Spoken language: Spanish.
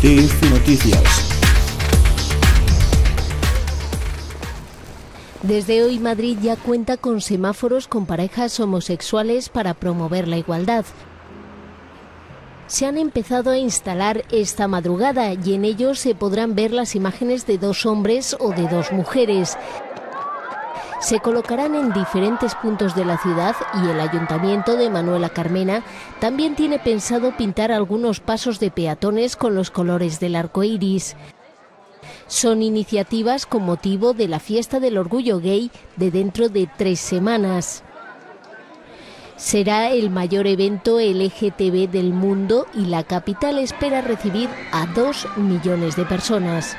Noticias. Desde hoy Madrid ya cuenta con semáforos con parejas homosexuales para promover la igualdad. Se han empezado a instalar esta madrugada y en ellos se podrán ver las imágenes de dos hombres o de dos mujeres. Se colocarán en diferentes puntos de la ciudad y el ayuntamiento de Manuela Carmena también tiene pensado pintar algunos pasos de peatones con los colores del arco iris. Son iniciativas con motivo de la fiesta del orgullo gay de dentro de tres semanas. Será el mayor evento LGTB del mundo y la capital espera recibir a dos millones de personas.